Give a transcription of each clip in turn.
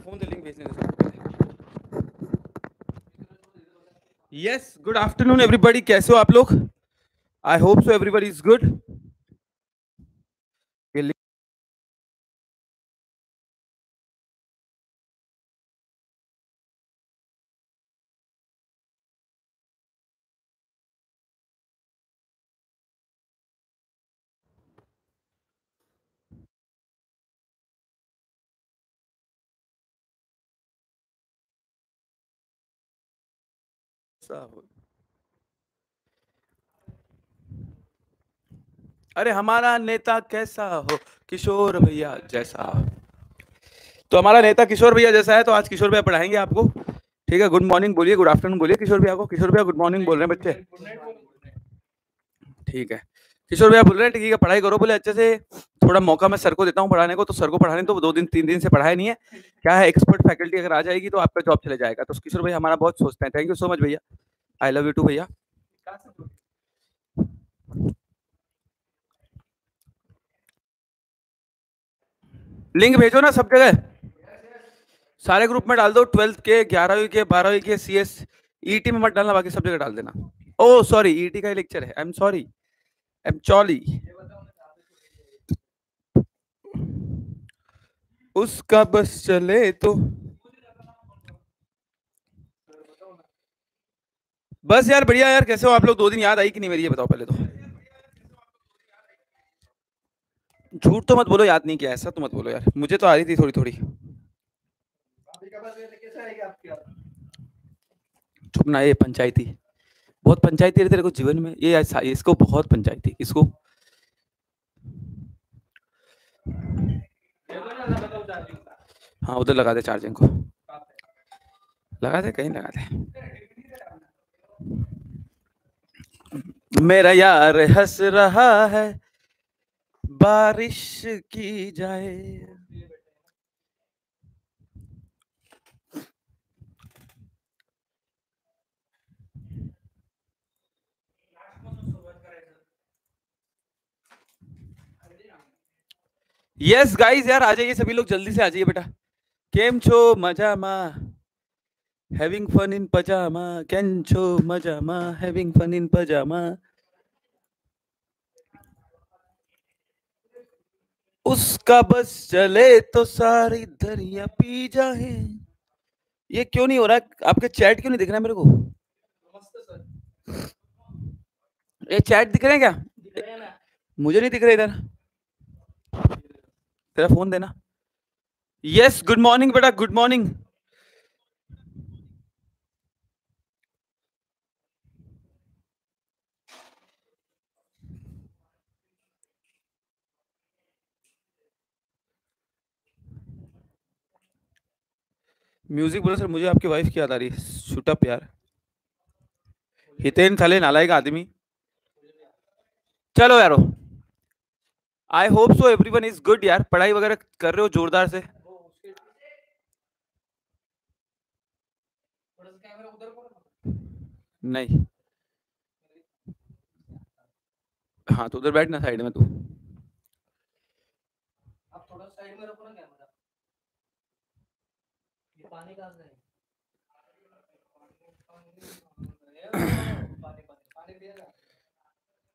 Phone से link भेजने yes good afternoon everybody कैसे हो आप लोग? I hope so everybody is good अरे हमारा नेता कैसा हो? किशोर भैया जैसा तो हमारा नेता किशोर भैया जैसा है तो आज किशोर भैया पढ़ाएँगे आपको। ठीक है गुड मॉर्निंग बोलिए गुड आफ्टरनून बोलिए, किशोर भैया को। किशोर भैया गुड मॉर्निंग बोल रहे हैं बच्चे। ठीक है। किशोर भैया बोल रहे हैं, ठीक है पढ़ाई करो, बोले अच्छे से, थोड़ा मौका मैं सर को देता हूँ पढ़ाने को तो सर को पढ़ाने तो दो दिन, तीन दिन से पढ़ाया नहीं है। क्या है एक्सपर्ट फैकल्टी अगर आ जाएगी तो आपका जॉब चले जाएगा। तो किशोर भैया, हमारा बहुत सोचते हैं। थैंक यू सो मच भैया। आई लव यू टू भैया। लिंक भेजो ना सब जगह। सारे ग्रुप में डाल दो ट्वेल्थ के, ग्यारहवीं के, बारहवीं के सी एस ईटी में मत डालना, बाकी सब जगह डाल देना। ओ सॉरी ईटी का लेक्चर है। I am sorry I am चौली उसका बस चले तो? बस यार बढ़िया यार कैसे हो आप लोग? दो दिन याद आई कि नहीं मेरी ये बताओ पहले तो। झूठ तो मत बोलो याद नहीं किया ऐसा तो मत बोलो यार। मुझे तो आ रही थी थोड़ी थोड़ी। चुप ना ये पंचायती। बहुत पंचायती रहते को जीवन में? ये इसको बहुत पंचायती इसको। हाँ उधर लगा दे चार्जिंग को। लगा दे, कहीं लगा दे। मेरा यार हंस रहा है, बारिश की जाए। यस गाइस यार आ जाइए सभी लोग जल्दी से आ जाइए बेटा। केम छो मज़ा मा हैविंग फन इन पजामा कैन छो मज़ा मा हैविंग फन इन पजामा उसका बस चले तो सारी दरिया पी जाए। ये क्यों नहीं हो रहा? है आपके चैट क्यों नहीं दिख रहा है मेरे को? ये चैट दिख रहे हैं क्या? मुझे नहीं दिख रहा इधर। तेरा फ़ोन देना। यस गुड मॉर्निंग बेटा गुड मॉर्निंग म्यूज़िक बोलो, सर, मुझे आपकी वाइफ की याद आ रही है। छुटअप यार। हितेन थले नालायक आदमी। चलो यारो। I hope so everyone is good यार। पढ़ाई वगैरह कर रहे हो जोरदार से? नहीं। हाँ तो उधर बैठना साइड में तू।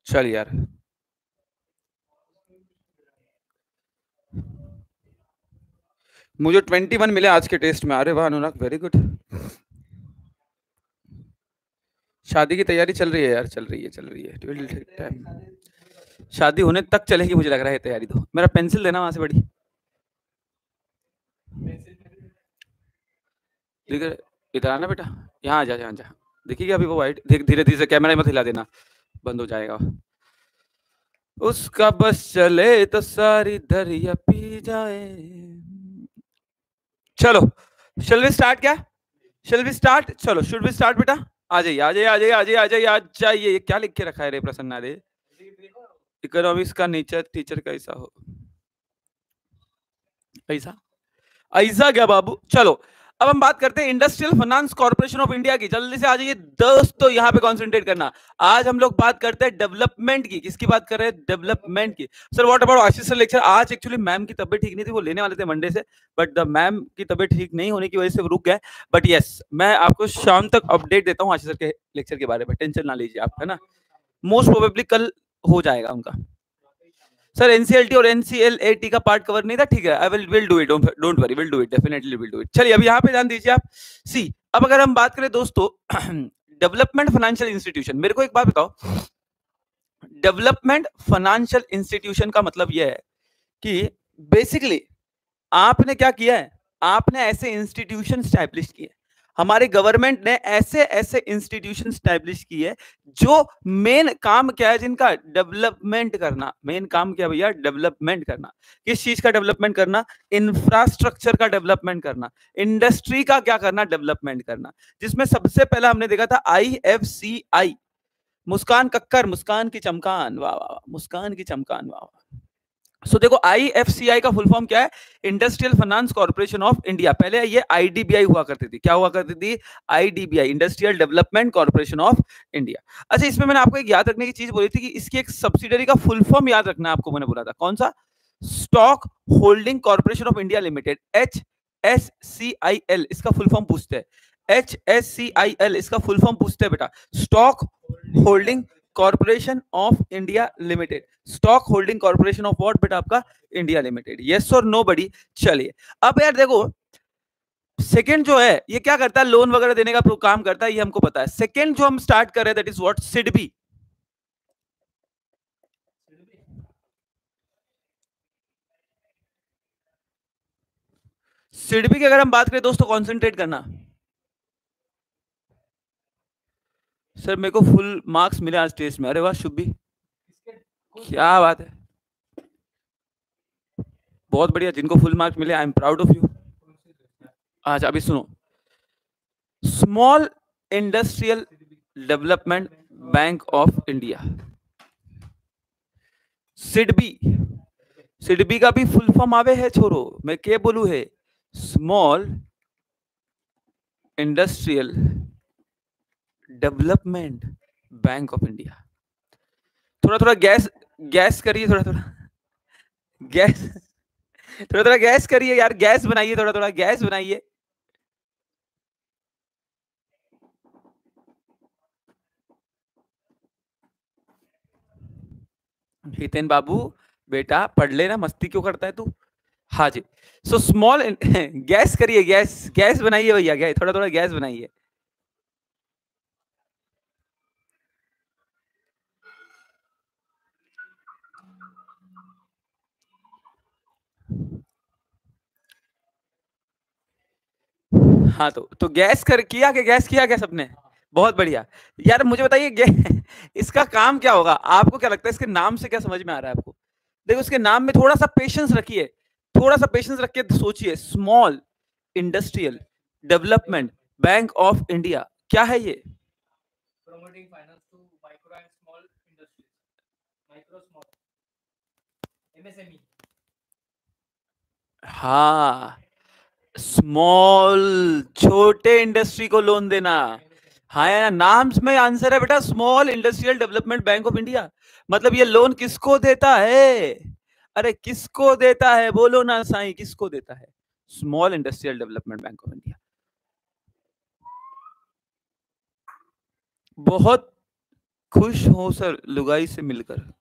चल यार। मुझे ट्वेंटी वन मिले आज के टेस्ट में। अरे वाह, अनुराग वेरी गुड शादी की तैयारी चल रही है यार, चल रही है, चल रही है। टाइम शादी होने तक चलेगी, मुझे लग रहा है, तैयारी तो। मेरा पेंसिल देना वहाँ से बड़ी। इधर आना बेटा। यहाँ आ जा, यहाँ जा। देखिए अभी वो वाइट धीरे धीरे से कैमरा मत हिला देना। बंद हो जाएगा उसका बस चले तो सारी दरिया पी जाए। चलो शल वी स्टार्ट क्या? शल वी स्टार्ट चलो शुड वी स्टार्ट बेटा? आ जाइए आ जाइए आ जाइए आ जाइए आ जाइए आ जाइए। क्या लिख के रखा है रे प्रसन्ना रे इकोनॉमिक्स का नेचर टीचर का ऐसा हो। ऐसा? ऐसा क्या बाबू? चलो अब हम बात करते हैं industrial finance corporation of India की। जल्दी से आ जाइए दोस्तों यहाँ पे कॉन्सेंट्रेट करना। आज हम लोग बात करते हैं डेवलपमेंट की। किसकी बात कर रहे हैं? डेवलपमेंट की। Sir what about Ashish sir lecture आज एक्चुअली मैम की तबियत ठीक नहीं थी, वो लेने वाले थे मंडे से बट द मैम की तबियत ठीक नहीं होने की वजह से रुक गए। बट यस मैं आपको शाम तक अपडेट देता हूँ आशीष सर के लेक्चर के बारे में। टेंशन ना लीजिए आप, है ना? मोस्ट प्रोबेबली कल हो जाएगा उनका। सर एनसीएलटी और एनसीएलएटी का पार्ट कवर नहीं था? ठीक है I will will do it don't worry will do it definitely will do it चलिए अब यहाँ पे ध्यान दीजिए आप। सी अब अगर हम बात करें दोस्तों डेवलपमेंट फाइनेंशियल इंस्टीट्यूशन मेरे को एक बात बताओ। डेवलपमेंट फाइनेंशियल इंस्टीट्यूशन का मतलब यह है कि बेसिकली आपने क्या किया है? आपने ऐसे इंस्टीट्यूशन स्टैब्लिश किए हमारे गवर्नमेंट ने ऐसे ऐसे इंस्टीट्यूशन स्टैब्लिश किए जो मेन काम क्या है जिनका डेवलपमेंट करना मेन काम क्या भैया? डेवलपमेंट करना। किस चीज़ का डेवलपमेंट करना? इंफ्रास्ट्रक्चर का डेवलपमेंट करना। इंडस्ट्री का क्या करना? डेवलपमेंट करना। जिसमें सबसे पहला हमने देखा था आई एफ़ सी आई मुस्कान कक्कर, मुस्कान की चमकान। वाह वाह, मुस्कान की चमकान। वाह वाह। सो देखो आईएफसीआई का फुल फॉर्म क्या है? Industrial finance corporation of India पहले ये आईडीबीआई हुआ करती थी। क्या हुआ करती थी? IDBI industrial development corporation of India अच्छा इसमें मैंने आपको एक याद रखने की चीज़ बोली थी कि इसकी एक सब्सिडरी का फुल फॉर्म याद रखना आपको, मैंने बोला था। कौन सा? Stock holding corporation of India limited H S C I L इसका फुल फॉर्म पूछते हैं। H S C I L इसका फुल फॉर्म पूछते हैं बेटा। Stock holding corporation of India limited stock holding corporation of what बेटा आपका? India limited yes और नो बडी? चलिए। अब यार देखो सेकेंड जो है, ये क्या करता है? लोन वगैरह देने का काम करता है, ये हमको पता है। सेकेंड जो हम स्टार्ट कर रहे हैं that is what SIDBI SIDBI की अगर हम बात करें, दोस्तों कॉन्सेंट्रेट करना। सर, मेरे को फुल मार्क्स मिले आज टेस्ट में। अरे वाह, शुभ भी। क्या बात है। बहुत बढ़िया, जिनको फुल मार्क्स मिले I am proud of you अच्छा अभी सुनो। Small industrial development bank of India SIDBI SIDBI का भी फुल फॉर्म आवे है, छोरो। मैं क्या बोलू है? Small industrial development bank of India. थोड़ा थोड़ा गैस गैस करिए थोड़ा थोड़ा गैस थोड़ा थोड़ा गैस करिए यार, गैस बनाइए थोड़ा थोड़ा गैस बनाइए। हितेन बाबू, बेटा, पढ़ लेना, मस्ती क्यों करता है तू? हाँ जी। सो स्मॉल गैस करिए, गैस गैस बनाइए भैया गैस थोड़ा थोड़ा गैस बनाइए। हाँ तो तो गैस कर किया क्या गैस किया क्या सबने? बहुत बढ़िया। यार मुझे बताइए इसका काम क्या होगा? आपको क्या लगता है इसके नाम से क्या समझ में आ रहा है आपको? देखो इसके नाम में थोड़ा सा पेशेंस रखिए। थोड़ा सा पेशेंस रख के सोचिए। Small industrial development bank of India क्या है ये? एमएसएमई हाँ। स्मॉल छोटे इंडस्ट्री को लोन देना। हाँ यार नाम में आंसर है बेटा small industrial development bank of India मतलब ये लोन किसको देता है? अरे, किसको देता है? बोलो ना, साई, किसको देता है? Small industrial development bank of India बहुत खुश हो सर, लुगाई से मिलकर।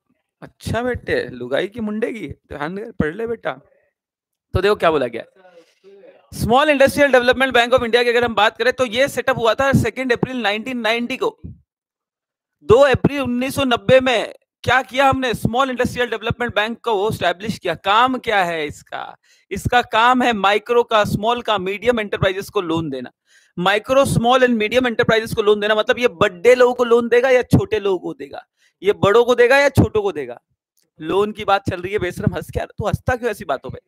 अच्छा बेटे, लुगाई की मुंडे की ध्यान पढ़ ले बेटा। तो देखो क्या बोला गया। Small industrial development bank of India की अगर हम बात करें तो ये सेटअप हुआ था सेकेंड अप्रैल 1990 को। 2 अप्रैल 1990 में क्या किया हमने? स्मॉल इंडस्ट्रियल डेवलपमेंट बैंक को स्टैब्लिश किया। काम क्या है इसका? इसका काम है माइक्रो का स्मॉल का मीडियम एंटरप्राइजेस को लोन देना। Micro small and medium enterprises को लोन देना मतलब ये बड़े लोगों को लोन देगा या छोटे लोगों को देगा? ये बड़ों को देगा या छोटों को देगा? लोन की बात चल रही है बेसरम हंस क्या तो हंसता क्यों ऐसी बातों पर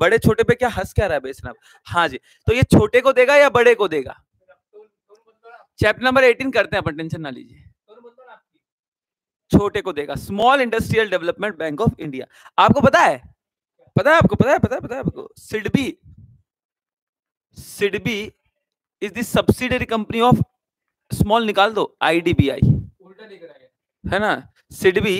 बड़े छोटे पे क्या हंस क्या रहा है बेचना हाँ जी तो ये छोटे को देगा या बड़े को देगा? चैप्टर नंबर एटीन करते हैं, अपन टेंशन ना लीजिए। छोटे को देगा, small industrial development bank of India. आपको पता है? पता है आपको, पता है पता है पता है आपको? SIDBI SIDBI is the subsidiary company of small निकाल दो आईडीबीआई है ना? सिडबी,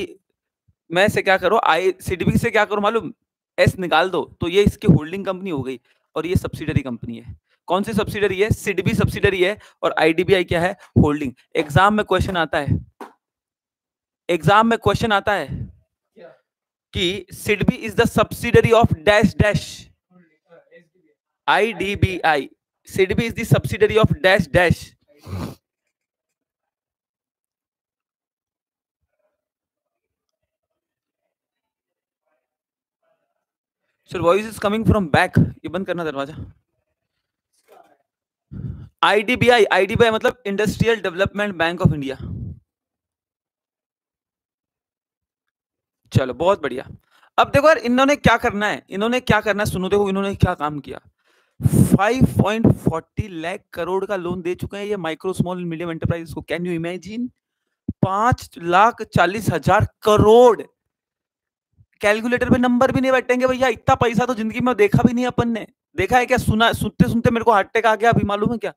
मैं से क्या करो? आई सिडबी से क्या करो मालूम? एस निकाल दो तो ये इसकी होल्डिंग कंपनी हो गई और ये सब्सिडरी कंपनी है। कौन सी सब्सिडरी है? सिडबी सब्सिडरी है और आईडीबीआई क्या है? होल्डिंग एग्ज़ाम में क्वेश्चन आता है। एग्ज़ाम में क्वेश्चन आता है कि SIDBI is the subsidiary of dash dash IDBI SIDBI is the subsidiary of dash dash sir voice is coming from back ये बंद करना दरवाज़ा। आईडीबीआई आईडीबीआई मतलब industrial development bank of India चलो, बहुत बढ़िया। अब देखो यार, इन्होंने क्या करना है? इन्होंने क्या करना है? सुनो, देखो इन्होंने क्या काम किया। 5.40 लाख करोड़ का लोन दे चुके हैं ये माइक्रो स्मॉल मीडियम एंटरप्राइज को। कैन यू इमेजिन पाँच लाख चालीस हज़ार करोड़। कैलकुलेटर पे नंबर भी नहीं बैठेंगे, भैया, इतना पैसा तो ज़िंदगी में देखा भी नहीं अपन ने। देखा है क्या? सुना, सुनते सुनते मेरे को हार्ट अटैक आ गया, अभी मालूम है क्या?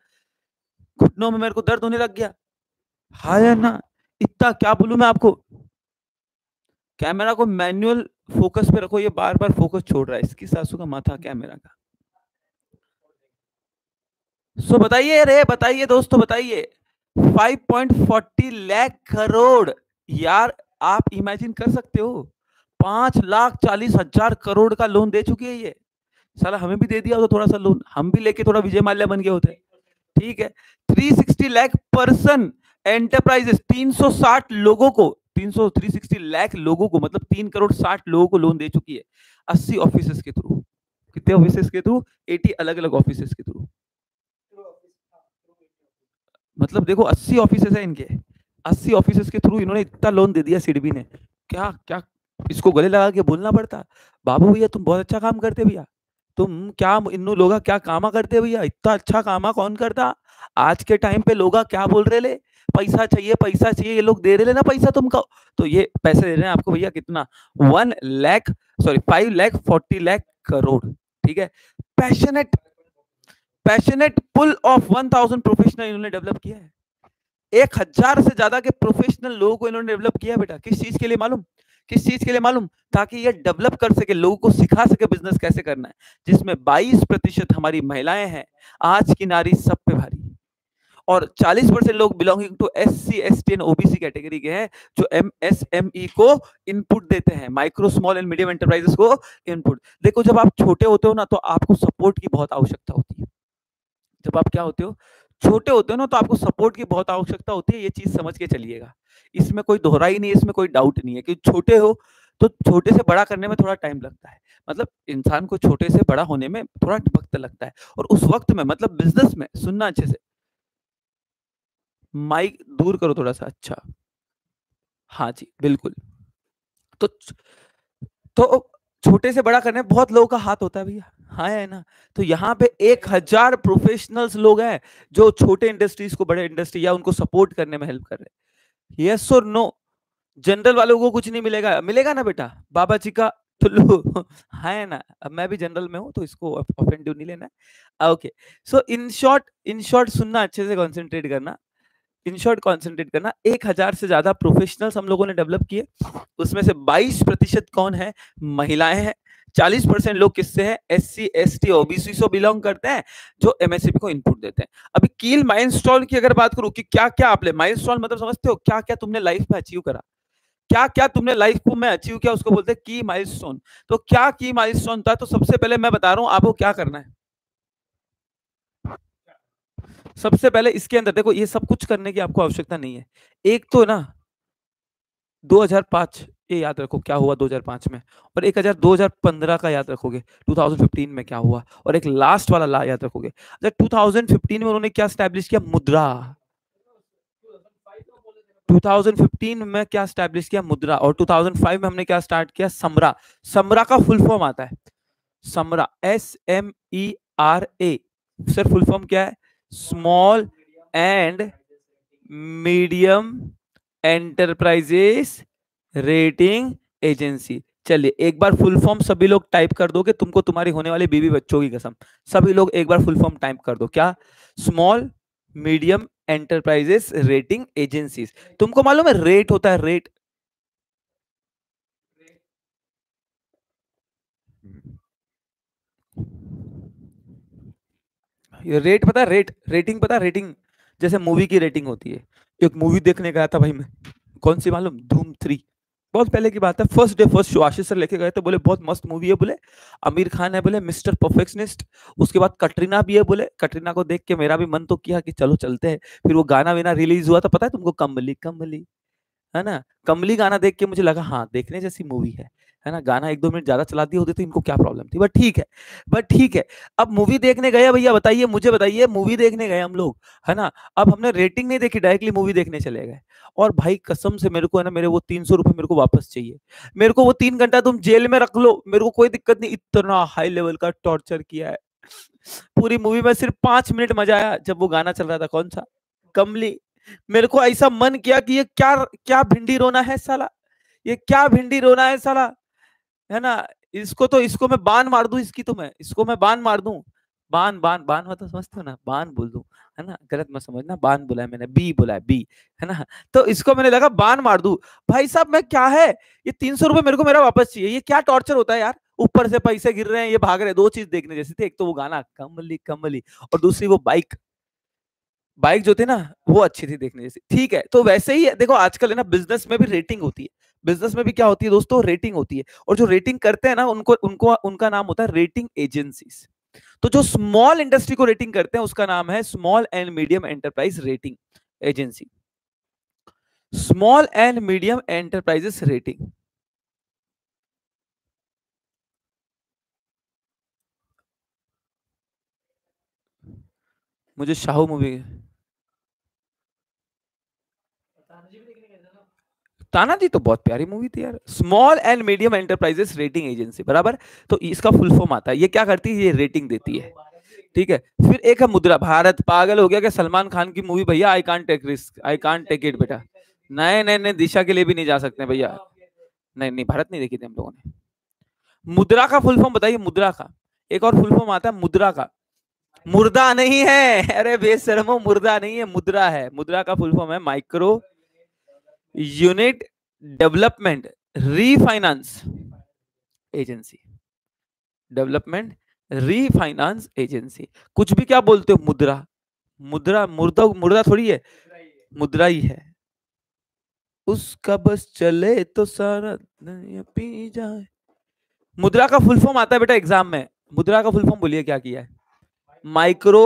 घुटनों में मेरे को दर्द होने लग गया। हाय ना? इतना क्या बोलू मैं आपको? कैमरा को मैनुअल फोकस पे रखो, ये बार बार फोकस छोड़ रहा है, इसकी सासू का माथा कैमरा का। सो बताइए रे, बताइए दोस्तों, बताइए। 5.40 लाख करोड़, यार, आप इमेजिन कर सकते हो? पाँच लाख चालीस हज़ार करोड़ का लोन दे चुकी है ये। साला हमें भी दे दिया तो थोड़ा सा लोन, हम भी लेके थोड़ा विजय माल्या बन गए होते। ठीक है? 360 लाख पर्सन एंटरप्राइजेस 360 लोगों को 300 360 लाख लोगों को मतलब तीन करोड़ साठ लोगों को लोन दे चुकी है अस्सी ऑफ़िस के थ्रू कितने ऑफ़िस के थ्रू एटी अलग अलग ऑफ़िस के थ्रू मतलब देखो, अस्सी ऑफ़िस है इनके। अस्सी ऑफ़िस के थ्रू इन्होंने इतना लोन दे दिया सिडबी ने। क्या क्या इसको गले लगा के बोलना पड़ता। बाबू भैया, तुम बहुत अच्छा काम करते भैया। तुम क्या इन लोग क्या कामा करते भैया? इतना अच्छा कामा कौन करता? आज के टाइम पे लोग क्या बोल रहे ले? पैसा चाहिए पैसा चाहिए, ये लोग दे रहे ना पैसा तुमको। तो ये पैसे दे रहे हैं आपको भैया कितना? One lakh, sorry, five lakh, forty lakh crore, ठीक है? Passionate passionate pool of one thousand professional इन्होंने डेवलप किया है। एक हज़ार से ज़्यादा के प्रोफेशनल लोगों को इन्होंने डेवलप किया बेटा। किस चीज़ के लिए मालूम? किस चीज़ के लिए मालूम? ताकि ये डेवलप कर सके, लोगों को सिखा सके बिज़नेस कैसे करना है। जिसमें 22 प्रतिशत हमारी महिलाएँ हैं, आज की नारी सब पे भारी। और 40 परसेंट लोग belonging to S C S T and OBC category के हैं, जो एम एस एम ई को इनपुट देते हैं micro small and medium enterprises को इनपुट देखो, जब आप छोटे होते हो ना तो आपको सपोर्ट की बहुत आवश्यकता होती है। जब आप क्या होते हो? छोटे होते हो ना तो आपको सपोर्ट की बहुत आवश्यकता होती है, ये चीज़ समझ के चलिएगा। इसमें कोई दोहरा ही नहीं इसमें कोई डाउट नहीं है कि छोटे हो तो छोटे से बड़ा करने में थोड़ा टाइम लगता है। मतलब इंसान को छोटे से बड़ा होने में थोड़ा वक्त लगता है और उस वक्त में मतलब बिज़नेस में, सुनना अच्छे से। माइक दूर करो थोड़ा सा अच्छा। हाँ जी, बिल्कुल। तो तो छोटे से बड़ा करने बहुत लोगों का हाथ होता है भैया। हाँ है ना? तो यहाँ पे एक हज़ार प्रोफेशनल्स लोग हैं, जो छोटे इंडस्ट्रीज़ को, बड़े इंडस्ट्री या उनको सपोर्ट करने में हेल्प कर रहे हैं। यस और नो जनरल वालों को कुछ नहीं मिलेगा। मिलेगा ना बेटा? बाबा जी का टुल्लू है ना? अब मैं भी जनरल में हूँ तो इसको ऑफेंडिव नहीं लेना है। Okay so in short in short सुनना, अच्छे से कॉन्सेंट्रेट करना। इन शॉर्ट कॉन्सेंट्रेट करना। एक हज़ार से ज़्यादा प्रोफेशनल्स हम लोगों ने डेवलप किए। उसमें से 22 प्रतिशत कौन है? महिलाएँ हैं। 40 परसेंट लोग किससे हैं? S C S T OBC से बिलोंग करते हैं, जो एमएससीपी को इनपुट देते हैं। अभी कील माइलस्टोन की अगर बात करूँ कि क्या क्या आप माइलस्टोन मतलब समझते हो क्या क्या तुमने लाइफ में अचीव करा? क्या क्या तुमने लाइफ को में अचीव किया, उसको बोलते हैं की माइलस्टोन तो क्या की माइलस्टोन था? तो सबसे पहले मैं बता रहा हूँ, आपको क्या करना है? सबसे पहले इसके अंदर देखो, ये सब कुछ करने की आपको आवश्यकता नहीं है। एक तो ना 2005 ये याद रखो क्या हुआ 2005 में? और एक हज़ार 2015 का याद रखोगे 2015 में क्या हुआ? और एक लास्ट वाला ला याद रखोगे। अच्छा 2015 में उन्होंने क्या स्टैब्लिश किया? मुद्रा। 2015 में क्या स्टैब्लिश किया? मुद्रा। और 2005 में हमने क्या स्टार्ट किया? समरा। समरा का फुल फॉर्म आता है। SMERA. S M E R A sir full form क्या है? Small and medium enterprises rating agency. चलिए, एक बार फुल फॉर्म सभी लोग टाइप कर दोगे तुमको तुम्हारी होने वाली बीवी बच्चों की कसम। सभी लोग एक बार फुल फॉर्म टाइप कर दो। क्या? Small, medium enterprises, rating agencies. तुमको मालूम है रेट होता है, रेट? ये रेट पता रेट, रेटिंग पता रेटिंग। जैसे मूवी की रेटिंग होती है। एक मूवी देखने गया था भाई मैं। कौन सी मालूम? धूम थ्री। बहुत पहले की बात है first day first show Ashish sir लेके गए तो बोले, बहुत मस्त मूवी है, बोले। आमिर खान है, बोले मिस्टर परफेक्शनिस्ट उसके बाद कटरीना भी है, बोले। कटरीना को देख के मेरा भी मन तो किया कि चलो चलते हैं। फिर वो गाना वीना रिलीज़ हुआ तो पता है तुमको, कमली कमली। है ना? कमली गाना देख के मुझे लगा हाँ देखने जैसी मूवी है। है ना? गाना एक दो मिनट ज़्यादा चला दिए होते तो इनको क्या प्रॉब्लम थी? बट ठीक है, बट ठीक है। अब मूवी देखने गए भैया बताइए, मुझे बताइए मूवी देखने गए हम लोग, है ना? अब हमने रेटिंग नहीं देखी डायरेक्टली मूवी देखने चले गए। और भाई कसम से मेरे को, है ना, मेरे वो तीन सौ रुपए मेरे को वापस चाहिए। मेरे को वो तीन घंटा तुम जेल में रख लो, मेरे को कोई दिक्कत नहीं। इतना हाई लेवल का टॉर्चर किया है। पूरी मूवी में सिर्फ़ पाँच मिनट मज़ा आया, जब वो गाना चल रहा था, कौन सा? कमली। मेरे को ऐसा मन किया कि ये क्या क्या भिंडी रोना है साला? ये क्या भिंडी रोना है साला? है ना? इसको तो इसको मैं बान मार दू, इसकी तो मैं, इसको मैं बान मार दू। बान बान बान मतलब समझते हो ना? बान बोल दू, है ना? गलत मत समझना, बान बोला है मैंने, बी बोला है, बी, है ना? तो इसको मैंने लगा बान मार दू। भाई साहब, मैं क्या है? ये तीन सौ रुपए मेरे को मेरा वापस चाहिए, ये क्या टॉर्चर होता है यार? ऊपर से पैसे गिर रहे हैं, ये भाग रहे हैं, दो चीज़ देखने जैसी थी, एक तो वो गाना, कमली कमली, और दूसरी वो बाइक बाइक जो थी ना, वो अच्छी थी देखने जैसी। ठीक है तो वैसे ही देखो आजकल है ना बिज़नेस में भी रेटिंग होती है। बिज़नेस में भी क्या होती है दोस्तों? रेटिंग होती है। और जो रेटिंग करते हैं ना, उनको उनको, उनका नाम होता है रेटिंग एजेंसीज। तो जो स्मॉल इंडस्ट्री को रेटिंग करते हैं, उसका नाम है small and medium enterprise rating agency. Small and medium enterprises rating. मुझे शाहू मूवी ताना जी तो बहुत प्यारी मूवी थी यार। Small and medium enterprises rating agency बराबर? तो इसका फुल फॉर्म आता है। ये क्या करती है? ये रेटिंग देती है। ठीक है। फिर एक है मुद्रा। भारत पागल हो गया कि सलमान खान की मूवी भैया I can't take risk I can't take it बेटा। नए नए नए दिशा के लिए भी नहीं जा सकते भैया। नहीं नहीं भारत नहीं देखी थी हम लोगों ने। मुद्रा का फुल फॉर्म बताइए मुद्रा का। एक और फुल फॉर्म आता है मुद्रा का। मुर्दा नहीं है। अरे बेशरमो, मुर्दा नहीं है, मुद्रा है। मुद्रा का फुल फॉर्म है micro unit development refinance agency development refinance agency कुछ भी क्या बोलते हो? मुद्रा। मुद्रा, मुर्दा मुर्दा थोड़ी है। मुद्रा ही है। उसका बस चले तो सारा पी जाए। मुद्रा का फुल फॉर्म आता है बेटा एग्ज़ाम में। मुद्रा का फुल फॉर्म बोलिए क्या किया है। Micro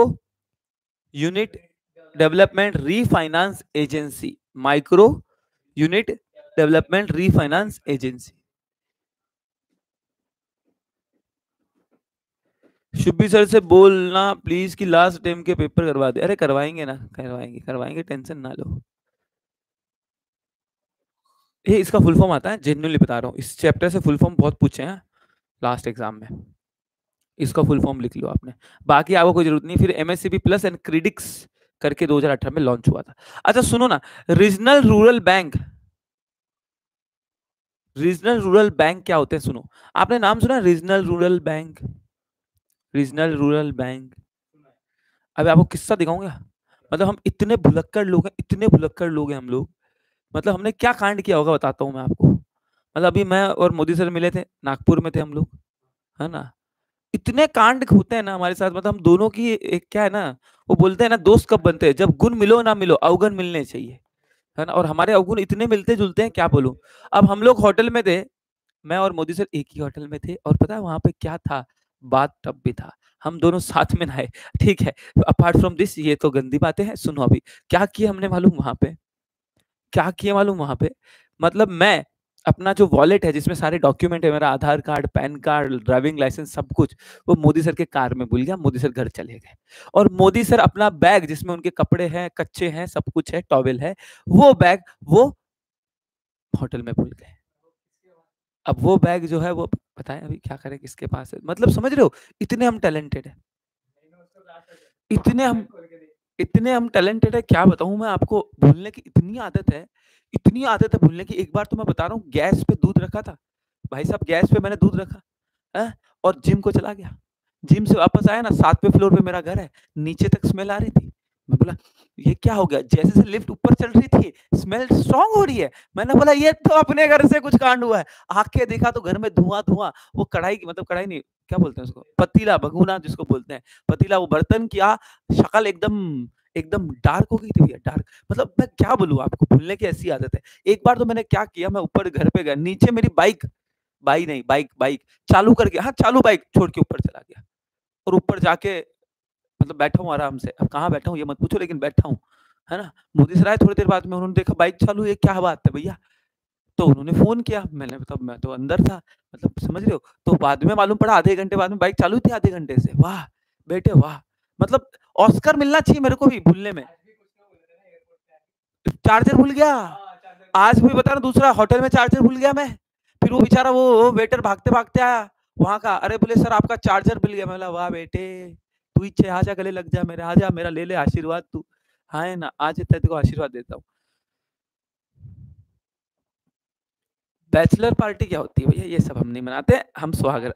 unit development refinance agency micro unit development refinance agency Shubhi sir से बोलना प्लीज़ कि लास्ट टाइम के पेपर करवा दे। अरे, करवाएँगे ना, करवाएँगे करवाएँगे टेंशन ना लो। ये इसका फुल फॉर्म आता है जेन्युइनली बता रहा हूँ। इस चैप्टर से फुल फॉर्म बहुत पूछे हैं लास्ट एग्ज़ाम में। इसका फुल फॉर्म लिख लो आपने। बाकी आपको कोई ज़रूरत नहीं, फिर एमएससीबी प्लस एंड क्रिडिक्स करके 2018 में लॉन्च हुआ था। अच्छा सुनो ना regional rural bank regional rural bank क्या होते हैं सुनो। आपने नाम सुना regional rural bank regional rural bank अभी आपको किस्सा दिखाऊँगा? मतलब हम इतने भुलक्कर लोग हैं, इतने भुलक्कर लोग हैं हम लोग। मतलब हमने क्या कांड किया होगा बताता हूँ मैं आपको। मतलब अभी मैं और मोदी सर मिले थे, नागपुर में थे हम लोग, है ना? इतने कांड होते हैं ना हमारे साथ मतलब हम दोनों की एक क्या है ना, वो बोलते हैं ना, दोस्त कब बनते हैं? जब गुण मिलो ना मिलो, अवगुण मिलने चाहिए, है ना? और हमारे अवगुण इतने मिलते जुलते हैं, क्या बोलूँ? अब हम लोग होटल में थे, मैं और मोदी सर एक ही होटल में थे और पता है वहाँ पे क्या था? बात टब भी था। हम दोनों साथ में नहाए ठीक है? अपार्ट फ्रॉम दिस ये तो गंदी बातें हैं, सुनो अभी, क्या किया हमने मालूम वहाँ पे? क्या किया मालूम वहाँ पे? मतलब मैं अपना जो वॉलेट है, जिसमें सारे डॉक्यूमेंट है, मेरा Aadhaar card, PAN card driving licence सब कुछ, वो मोदी सर के कार में भूल गया, मोदी सर घर चले गए। और मोदी सर अपना बैग जिसमें उनके कपड़े हैं, कच्चे हैं, सब कुछ है टॉवेल है, वो बैग वो होटल में भूल गए। अब वो बैग जो है, वो बताएँ अभी क्या करें, किसके पास है? मतलब समझ रहे हो? इतने हम टैलेंटेड है। इतने हम इतने हम टैलेंटेड है, क्या बताऊँ मैं आपको? भूलने की इतनी आदत है, इतनी आदत है भूलने की। एक बार तो मैं बता रहा हूँ, गैस पे दूध रखा था। भाई साहब, गैस पे मैंने दूध रखा, है? और जिम को चला गया। जिम से वापस आया ना, सातवें फ्लोर पे मेरा घर है, नीचे तक स्मेल आ रही थी। मैं बोला, ये क्या हो गया? जैसे से लिफ्ट ऊपर चल रही थी, स्मेल स्ट्रांग हो रही है? मैंने बोला, ये तो अपने घर से कुछ कांड हुआ है। आके देखा तो घर में धुआँ धुआँ, वो कढ़ाई की मतलब कढ़ाई नहीं, क्या बोलते हैं उसको? पतीला, भगुना जिसको बोलते हैं। पतीला वो बर्तन किया, शक्ल एकदम एकदम डार्क हो गई थी भैया डार्क मतलब मैं क्या बोलूँ आपको? भूलने की ऐसी आदत है। एक बार तो मैंने क्या किया, मैं ऊपर घर पे गया, नीचे मेरी बाइक बाइक नहीं बाइक बाइक चालू करके हाँ चालू बाइक छोड़ के ऊपर चला गया। और ऊपर जाके मतलब बैठा हूँ आराम से। अब कहाँ बैठा हूँ ये मत पूछो, लेकिन बैठा हूँ, है ना? मोदी सर आए थोड़ी देर बाद में, उन्होंने देखा बाइक चालू है, क्या बात है भैया। तो उन्होंने फ़ोन किया, मैंने तब मैं तो अंदर था। मतलब समझ रहे हो? तो बाद में मालूम पड़ा, आधे घंटे बाद में बाइक चालू थी आधे घंटे से। वाह, बेटे वाह। मतलब ऑस्कर मिलना चाहिए मेरे को भी भूलने में। चार्जर भूल गया। आज भी बता रहा दूसरा होटल में चार्जर भूल गया मैं। फिर वो बेचारा वो वेटर भागते भागते आया, वहाँ का अरे बोले सर, आपका चार्जर मिल गया। मैं बोला, वाह बेटे। तू इच्छे आ जा गले लग जा मेरे आ जा मेरा ले ले आशीर्वाद तू। हाँ ना, आज तेरे को आशीर्वाद देता हूँ। बैचलर पार्टी क्या होती है भैया? ये सब हम नहीं मनाते, हम सुहागर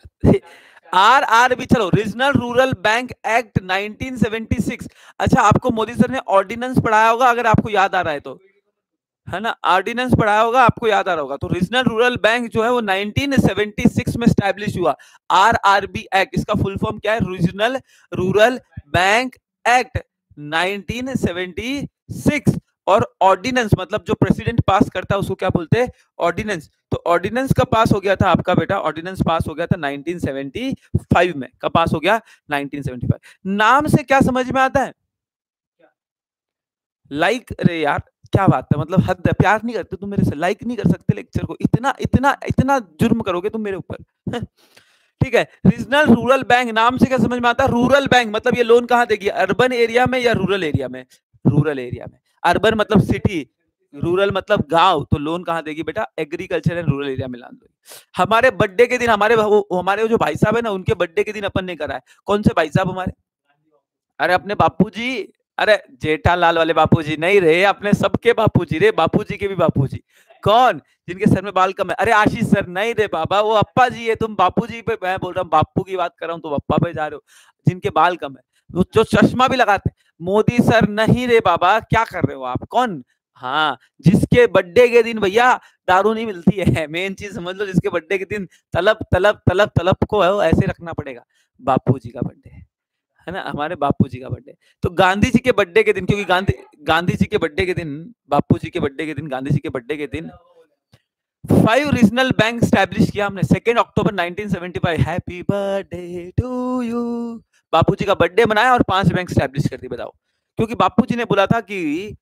आर आर बी चलो रीजनल रूरल बैंक एक्ट 1976 अच्छा आपको मोदी सर ने ऑर्डिनेंस पढ़ाया होगा, अगर आपको याद आ रहा है तो। है ना? ऑर्डिनेंस पढ़ाया होगा, आपको याद आ रहा होगा। तो रीजनल रूरल बैंक जो है, वो 1976 में स्टैब्लिश हुआ। आर आर बी एक्ट इसका फुल फॉर्म क्या है? रीजनल रूरल बैंक एक्ट 1976 और ऑर्डिनेंस मतलब जो प्रेसिडेंट पास करता है, उसको क्या बोलते हैं? ऑर्डिनेंस तो ऑर्डिनेंस का पास हो गया था आपका बेटा? ऑर्डिनेंस पास हो गया था 1975 में। कब पास हो गया? 1975 नाम से क्या समझ में आता है? लाइक अरे यार क्या बात है? मतलब हद है। प्यार नहीं करते तुम मेरे से लाइक नहीं कर सकते लेक्चर को। इतना इतना इतना जुर्म करोगे तुम मेरे ऊपर। ठीक है? रीजनल रूरल बैंक नाम से क्या समझ में आता है? रूरल बैंक मतलब ये लोन कहाँ देगी? अर्बन एरिया में या रूरल एरिया में? रूरल एरिया में। अर्बन मतलब सिटी रूरल मतलब गाँव। तो लोन कहाँ देगी बेटा? एग्रीकल्चर एंड रूरल एरिया में लान दो हमारे बर्थडे के दिन हमारे वो, हमारे जो भाई साहब है ना उनके बर्थडे के दिन अपन ने करा है। कौन से भाई साहब हमारे? अरे अपने बापू जी अरे, जेठालाल वाले बापूजी नहीं रहे, अपने सबके बापूजी रे बापूजी के भी बापूजी। कौन? जिनके सर में बाल कम है। अरे, आशीष सर नहीं रे बाबा, वो अप्पा जी है, तुम बापू जी पे, मैं बोल रहा हूँ, बापू की बात कर रहा हूँ तो अप्पा पे जा रहे हो, जिनके बाल कम है। जो चश्मा भी लगाते मोदी सर नहीं रे बाबा, क्या कर रहे हो आप? कौन? हाँ जिसके बर्थडे के दिन भैया, दारू नहीं मिलती है, मेन चीज़ समझ लो, जिसके बर्थडे के दिन तलब तलब तलब तलब को ऐसे रखना पड़ेगा बापू जी का बर्थडे। है है ना? हमारे बापू जी का बर्थडे तो गांधी जी के बर्थडे के दिन, क्योंकि गांधी गांधी जी के बर्थडे के दिन बापू जी के बर्थडे के दिन, गांधी जी के बर्थडे के दिन फाइव रीजनल बैंक स्टैब्लिश किया हमने। Second October 1975 happy birthday to you Bapu ji का बर्थडे मनाया और पाँच बैंक स्टैब्लिश कर दी, बताओ। क्योंकि बापू जी ने बोला था कि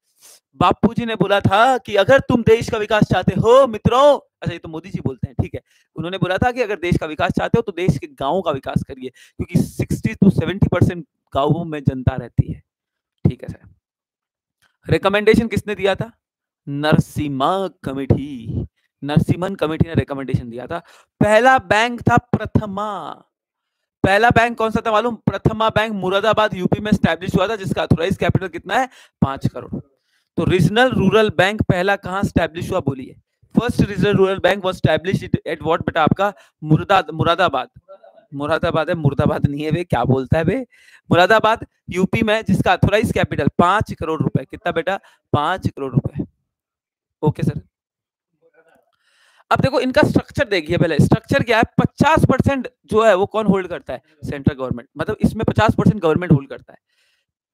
बापू जी ने बोला था कि अगर तुम देश का विकास चाहते हो, मित्रों अच्छा ये तो मोदी जी बोलते हैं, ठीक है। उन्होंने बोला था कि अगर देश का विकास चाहते हो तो देश के गाँवों का विकास करिए, क्योंकि 60 टू 70 परसेंट गाँवों में जनता रहती है, ठीक है सर। रिकमेंडेशन किसने दिया था? नरसिम्हा कमेटी, नरसिम्हन कमेटी ने रिकमेंडेशन दिया था। पहला बैंक था प्रथमा। पहला बैंक कौन सा था मालूम? प्रथमा बैंक मुरादाबाद यूपी में स्टैब्लिश हुआ था, जिसका अथोराइज कैपिटल कितना है? पाँच करोड़। तो रीजनल रूरल बैंक पहला कहाँ स्टैब्लिश हुआ बोलिए? First regional rural bank was establish at what बेटा आपका? मुरादा मुरादाबाद। मुरादाबाद है, मुर्दाबाद नहीं है वे, क्या बोलता है वे? मुरादाबाद यूपी में जिसका अथोराइज कैपिटल पाँच करोड़ रुपए। कितना बेटा? पाँच करोड़ रुपए। ओके सर अब देखो, इनका स्ट्रक्चर देखिए पहले। स्ट्रक्चर क्या है? पचास परसेंट जो है, वो कौन होल्ड करता है? सेंट्रल गवर्नमेंट मतलब इसमें पचास परसेंट गवर्नमेंट होल्ड करता है।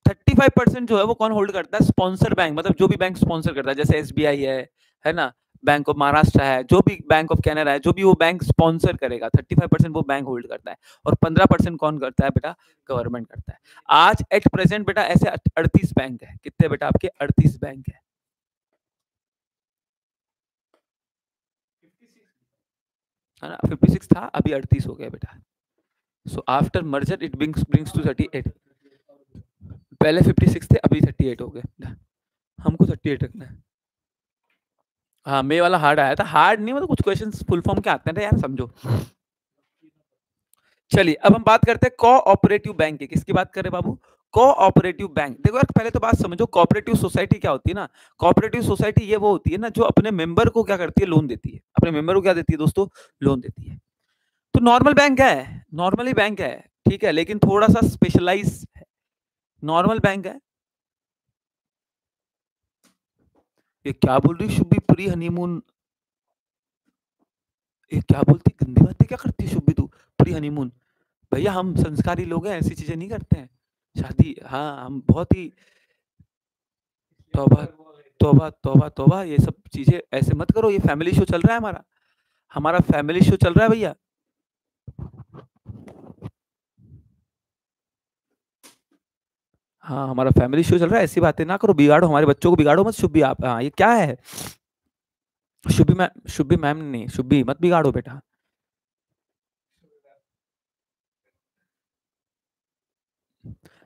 थर्टी फाइव परसेंट जो है वो कौन होल्ड करता है? स्पॉन्सर बैंक मतलब जो भी बैंक स्पॉन्सर करता है, जैसे एसबीआई है है ना? बैंक ऑफ़ महाराष्ट्र है, जो भी बैंक ऑफ़ कैनरा है, जो भी वो बैंक स्पॉन्सर करेगा थर्टी फाइव परसेंट वो बैंक होल्ड करता है। और पंद्रह परसेंट कौन करता है बेटा? गवर्नमेंट करता है। आज एट प्रेजेंट बेटा ऐसे अड़तीस बैंक है। कितने बेटा आपके? अड़तीस बैंक है। है ना? फिफ्टी सिक्स था, अभी अड़तीस हो गया बेटा। So after merger it brings brings to thirty eight पहले फिफ्टी सिक्स थे, अभी थर्टी एट हो गए। हमको थर्टी एट रखना है। हाँ मे वाला हार्ड आया था। हार्ड नहीं मतलब कुछ क्वेश्चन फुल फॉर्म के आते हैं यार, समझो। चलिए, अब हम बात करते हैं कोऑपरेटिव बैंक की। किसकी बात कर रहे बाबू? कोऑपरेटिव बैंक देखो यार, पहले तो बात समझो कोऑपरेटिव सोसाइटी क्या होती है ना? कोऑपरेटिव सोसाइटी ये वो होती है ना, जो अपने मेंबर को क्या करती है? लोन देती है। अपने मेंबर को क्या देती है दोस्तों? लोन देती है। तो नॉर्मल बैंक है नॉर्मली बैंक है, ठीक है, लेकिन थोड़ा सा स्पेशलाइज है नॉर्मल बैंक है। ये क्या बोल रही शुभी, प्री हनीमून। ये क्या बोलती? गंदी बातें क्या करती है शुभी तू? Pre honeymoon. भैया, हम संस्कारी लोग हैं, ऐसी चीज़ें नहीं करते हैं। शादी हाँ हम बहुत ही तोबा तोबा तोबा तोबा, ये सब चीज़ें ऐसे मत करो, ये फैमिली शो चल रहा है हमारा। हमारा फैमिली शो चल रहा है भैया। हाँ हमारा फैमिली शो चल रहा है, ऐसी बातें ना करो, बिगाड़ो, हमारे बच्चों को बिगाड़ो मत, शुभी आप हाँ ये क्या है? शुभी मैम शुभी मैम नहीं, शुभी मत बिगाड़ो बेटा।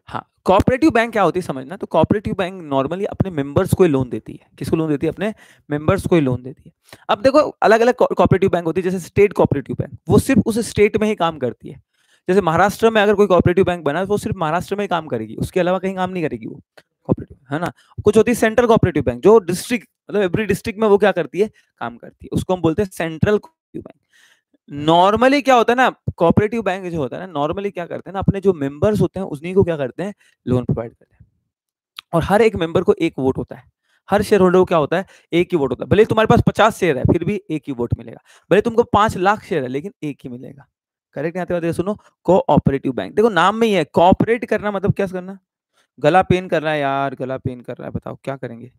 हाँ कोऑपरेटिव बैंक क्या होती है समझना तो कोऑपरेटिव बैंक नॉर्मली अपने मेंबर्स को ही लोन देती है। किसको लोन देती है? अपने मेंबर्स को ही लोन देती है। अब देखो अलग अलग कोऑपरेटिव बैंक होती है, जैसे स्टेट कोऑपरेटिव बैंक वो सिर्फ़ उस स्टेट में ही काम करती है। जैसे महाराष्ट्र में अगर कोई कॉपरेटिव बैंक बना, वो सिर्फ़ महाराष्ट्र में काम करेगी, उसके अलावा कहीं काम नहीं करेगी वो कोऑपरेटिव है ना? कुछ होती है सेंट्रल कॉपरेटिव बैंक जो डिस्ट्रिक्ट मतलब एवरी डिस्ट्रिक्ट में वो क्या करती है? काम करती है, उसको हम बोलते हैं सेंट्रल कोऑपरेटिव बैंक नॉर्मली क्या होता है ना कॉपरेटिव बैंक जो होता है ना नॉर्मली क्या करते हैं ना, अपने जो मेंबर्स होते हैं, उन्हीं को क्या करते हैं? लोन प्रोवाइड करते हैं. और हर एक मेंबर को एक वोट होता है. हर शेयर होल्डर को क्या होता है? एक ही वोट होता है. भले तुम्हारे पास पचास शेयर है, फिर भी एक ही वोट मिलेगा. भले तुमको पाँच लाख शेयर है, लेकिन एक ही मिलेगा. करेक्ट यहाँ बात? सुनो कोऑपरेटिव बैंक देखो नाम में ही है कोऑपरेट करना मतलब क्या करना? गला पेन कर रहा है यार, गला पेन कर रहा है, बताओ क्या करेंगे?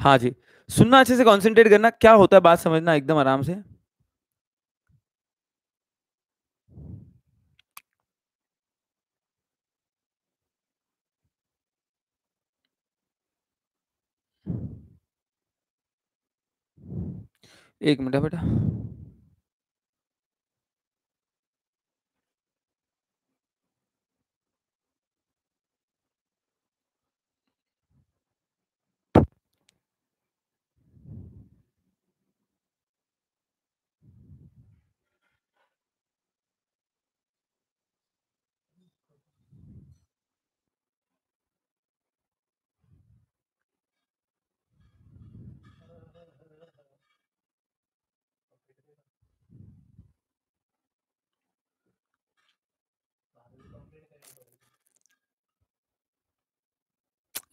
हाँ जी, सुनना अच्छे से कॉन्सेंट्रेट करना, क्या होता है बात समझना एकदम आराम से। एक मिनट बेटा।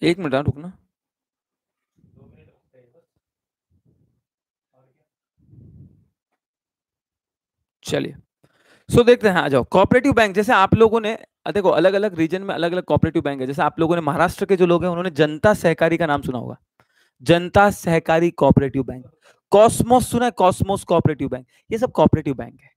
एक मिनट हाँ, रुकना। चलिए। सो देखते हैं आ जाओ। कोऑपरेटिव बैंक जैसे आप लोगों ने देखो अलग अलग रीजन में अलग अलग कोऑपरेटिव बैंक है। जैसे आप लोगों ने महाराष्ट्र के जो लोग हैं उन्होंने जनता सहकारी का नाम सुना होगा। जनता सहकारी कोऑपरेटिव बैंक कॉस्मोस सुना है कॉस्मोस कोऑपरेटिव बैंक ये सब कोऑपरेटिव बैंक है।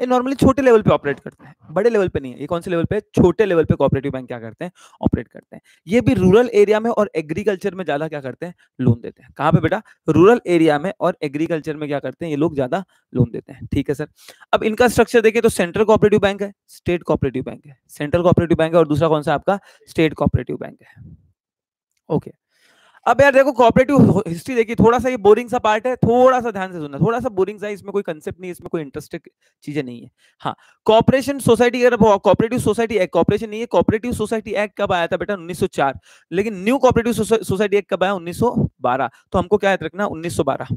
ये नॉर्मली छोटे लेवल पे ऑपरेट करते हैं, बड़े लेवल पे नहीं है, ये कौन से लेवल पे छोटे लेवल पे कोऑपरेटिव बैंक क्या करते हैं? ऑपरेट करते हैं। ये भी रूरल एरिया में और एग्रीकल्चर में ज़्यादा क्या करते हैं? लोन देते हैं। कहाँ पे बेटा? रूरल एरिया में और एग्रीकल्चर में क्या करते हैं? ये लोग ज़्यादा लोन देते हैं। ठीक है सर अब इनका स्ट्रक्चर देखिए तो सेंट्रल कोऑपरेटिव बैंक है स्टेट कोऑपरेटिव बैंक है। सेंट्रल कोऑपरेटिव बैंक है और दूसरा कौन सा आपका? स्टेट कोऑपरेटिव बैंक है। ओके अब यार देखो कॉपरेटिव हिस्ट्री देखिए, थोड़ा सा ये बोरिंग सा पार्ट है, थोड़ा सा ध्यान से सुनना, थोड़ा सा बोरिंग सा इसमें कोई कंसेप्ट नहीं इसमें कोई इंटरेस्टिंग चीज़ें नहीं है। हाँ कॉपरेशन सोसाइटी अगर कॉपरेटिव सोसाइटी एक्ट कॉपरेशन नहीं है कॉपरेटिव सोसाइटी एक्ट कब आया था बेटा? 1904 लेकिन न्यू कॉपरेटिव सोसाइटी एक्ट कब आया? 1912 तो हमको क्या याद रखना? 1912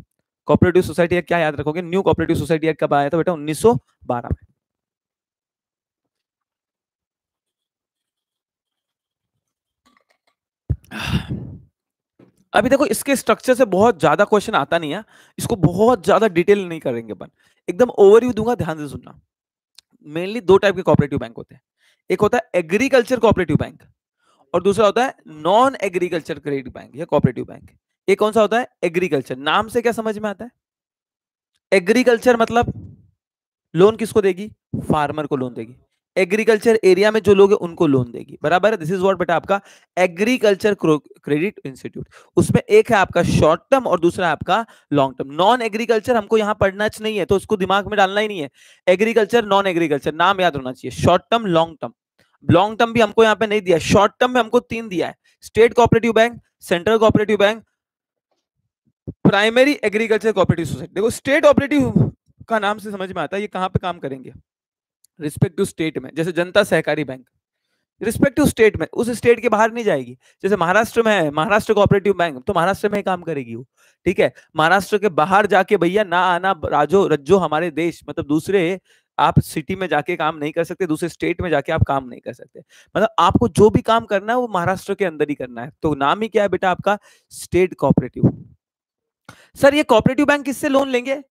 कॉपरेटिव सोसाइटी एक्ट क्या याद रखोगे? न्यू कॉपरेटिव सोसाइटी एक्ट कब आया था बेटा? उन्नीस सौ बारह में। अभी देखो, इसके स्ट्रक्चर से बहुत ज़्यादा क्वेश्चन आता नहीं है। इसको बहुत ज़्यादा डिटेल नहीं करेंगे अपन। एकदम ओवरव्यू दूँगा, ध्यान से सुनना। मेनली दो टाइप के कोऑपरेटिव बैंक होते हैं। एक होता है एग्रीकल्चर कॉपरेटिव बैंक और दूसरा होता है नॉन एग्रीकल्चर क्रेडिट बैंक या कोऑपरेटिव बैंक एक कौन सा होता है? एग्रीकल्चर नाम से क्या समझ में आता है? एग्रीकल्चर मतलब लोन किसको देगी? फार्मर को लोन देगी। एग्रीकल्चर एरिया में जो लोग हैं, उनको लोन देगी। बराबर है? दिस इज़ व्हाट बेटा आपका एग्रीकल्चर क्रेडिट इंस्टीट्यूट उसमें एक है आपका शॉर्ट टर्म और दूसरा आपका लॉन्ग टर्म नॉन एग्रीकल्चर हमको यहाँ पढ़ना नहीं है तो उसको दिमाग में डालना ही नहीं है। एग्रीकल्चर नॉन एग्रीकल्चर नाम याद होना चाहिए। Short term long term long term भी हमको यहाँ पे नहीं दिया शॉर्ट टर्म में हमको तीन दिया है। State cooperative bank central cooperative bank primary agriculture cooperative society देखो स्टेट ऑपरेटिव का नाम से समझ में आता है, ये कहाँ पे काम करेंगे? रिस्पेक्टिव स्टेट में, जैसे जनता सहकारी बैंक। रिस्पेक्टिव स्टेट में, उस स्टेट के बाहर नहीं जाएगी। जैसे महाराष्ट्र में है, महाराष्ट्र कोऑपरेटिव बैंक तो महाराष्ट्र में ही काम करेगी वो, ठीक है? महाराष्ट्र के बाहर जाके भैया ना आना, राजो, रज्जो हमारे देश मतलब दूसरे आप सिटी में जाके काम नहीं कर सकते, दूसरे स्टेट में जाके आप काम नहीं कर सकते। मतलब आपको जो भी काम करना है, वो महाराष्ट्र के अंदर ही करना है। तो नाम ही क्या है बेटा आपका? State cooperative. सर, ये कोऑपरेटिव बैंक किससे लोन लेंगे?